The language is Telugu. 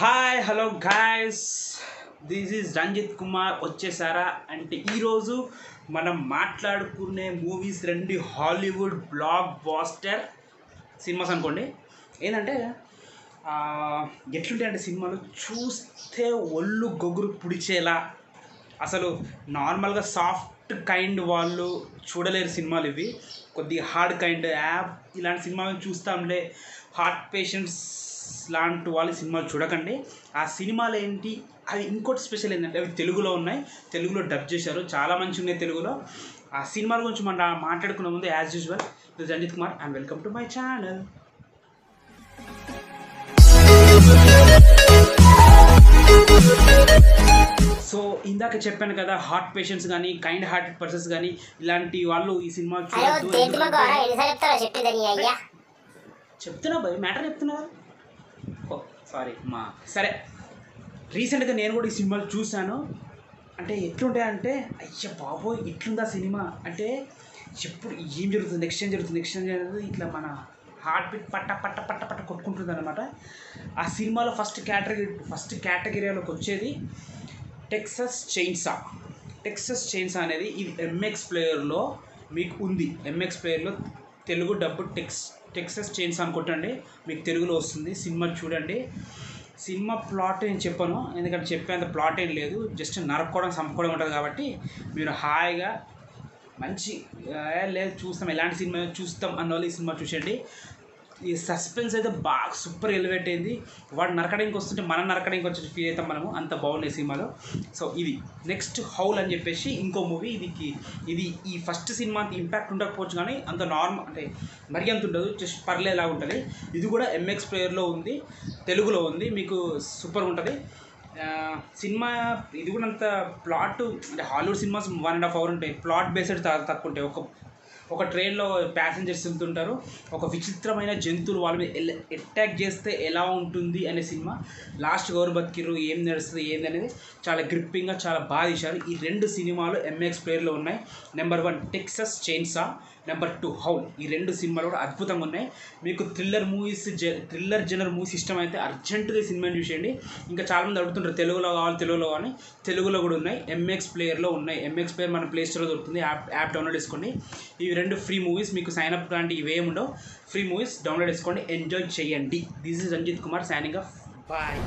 Hi hello guys this is Ranjit Kumar వచ్చేసారా? అంటే ఈరోజు మనం మాట్లాడుకునే మూవీస్ రెండు హాలీవుడ్ బ్లాక్ బాస్టర్ సినిమాస్ అనుకోండి. ఏంటంటే ఎట్లుంటాయంటే ఎట్లుంటాయి అంటే సినిమాలు? చూస్తే ఒళ్ళు గొగురు పుడిచేలా. అసలు నార్మల్గా సాఫ్ట్ కైండ్ వాళ్ళు చూడలేరు సినిమాలు ఇవి. కొద్దిగా హార్డ్ కైండ్ యాప్ ఇలాంటి సినిమాలు చూస్తాంలే. హార్ట్ పేషెంట్స్ లాంటి వాళ్ళ సినిమాలు చూడకండి. ఆ సినిమాలు ఏంటి? అవి ఇంకోటి స్పెషల్ ఏంటంటే అవి తెలుగులో ఉన్నాయి. తెలుగులో డబ్ చేశారు. చాలా మంచి ఉన్నాయి తెలుగులో. ఆ సినిమాల గురించి మనం మాట్లాడుకునే ముందు యాజ్ యూజువల్ ఇది Ranjit Kumar and welcome to my channel ఇందాక చెప్పాను కదా హార్ట్ పేషెంట్స్ కానీ కైండ్ హార్టెడ్ పర్సన్స్ కానీ ఇలాంటి వాళ్ళు ఈ సినిమా చెప్తున్నా భయ్ మ్యాటర్ చెప్తున్నా ఓ సారీ మా. సరే రీసెంట్గా నేను కూడా ఈ సినిమాలు చూశాను. అంటే ఎట్లుంటాయంటే అయ్య బాబోయ్ ఇట్లుందా సినిమా? అంటే ఎప్పుడు ఏం జరుగుతుంది? నెక్స్ట్ ఏం జరుగుతుంది? నెక్స్ట్ ఏం జరుగుతుంది? ఇట్లా మన హార్ట్ బీట్ పట్ట పట్ట పట్ట పట్ట కొట్టుకుంటుంది అనమాట ఆ సినిమాలో ఫస్ట్ కేటగిరీ ఫస్ట్ కేటగిరీలోకి వచ్చేది టెక్సస్ చైన్సా టెక్సస్ చైన్సా అనేది ఇది ఎంఎక్స్ ప్లేయర్లో మీకు ఉంది. ఎంఎక్స్ ప్లేయర్లో తెలుగు డబ్బు టెక్స్ టెక్సస్ చైన్స్ అనుకుంటండి మీకు తెలుగులో వస్తుంది. సినిమా చూడండి. సినిమా ప్లాట్ నేను చెప్పను. ఎందుకంటే చెప్పేంత ప్లాట్ ఏం లేదు. జస్ట్ నరక్కోవడం చంపుకోవడం ఉంటుంది కాబట్టి మీరు హాయిగా మంచి లేదు చూస్తాం. ఎలాంటి సినిమా చూస్తాం అన్న వాళ్ళు ఈ సినిమా చూసేయండి. ఈ సస్పెన్స్ అయితే బాగా సూపర్ ఎలివేట్ అయింది. వాడు నరకడానికి వస్తుంటే మనం నరకడానికి వచ్చి ఫీల్ అవుతాం మనము అంత బాగున్నాయి సినిమాలో. సో ఇది నెక్స్ట్ హౌల్ అని చెప్పేసి ఇంకో మూవీ ఇది ఇది ఈ ఫస్ట్ సినిమా అంత ఇంపాక్ట్ ఉండకపోవచ్చు కానీ అంత నార్మల్ అంటే మరి అంత ఉండదు జస్ట్ పర్లేలా ఉంటుంది. ఇది కూడా ఎంఎక్స్ ప్లేయర్లో ఉంది తెలుగులో ఉంది మీకు సూపర్ ఉంటుంది. సినిమా ఇది కూడా అంత ప్లాట్ అంటే Hollywood cinemas one and half hour ఉంటాయి. ప్లాట్ బేస్డ్ తక్కువ ఉంటాయి ఒక ఒక ట్రైన్లో ప్యాసింజర్స్ వెళ్తుంటారు. ఒక విచిత్రమైన జంతువులు వాళ్ళ మీద అటాక్ చేస్తే ఎలా ఉంటుంది అనే సినిమా. లాస్ట్ గౌరవ బతికిర్రు ఏం నడుస్తుంది ఏంది అనేది చాలా గ్రిప్పింగ్గా చాలా బాగా తీశారు. ఈ రెండు సినిమాలు ఎంఎక్స్ ప్లేయర్లో ఉన్నాయి. Number one Texas chainsaw number two howl ఈ రెండు సినిమాలు కూడా అద్భుతంగా ఉన్నాయి. మీకు thriller movies thriller genre movies ఇష్టం అయితే అర్జెంటుగా సినిమాని చూసేయండి. ఇంకా చాలామంది అడుగుతుంటారు తెలుగులో కావాలి తెలుగులో కానీ తెలుగులో కూడా ఉన్నాయి. ఎంఎక్స్ ప్లేయర్లో ఉన్నాయి. ఎంఎక్స్ ప్లేయర్ మన ప్లే స్టోర్లో దొరుకుతుంది. యాప్ యాప్ డౌన్లోడ్ చేసుకోండి. ఇవి రెండు ఫ్రీ మూవీస్ మీకు సైన్ అప్ లాంటి ఇవేమి ఉండవు. ఫ్రీ మూవీస్ డౌన్లోడ్ చేసుకోండి ఎంజాయ్ చేయండి. This is Ranjit Kumar signing off bye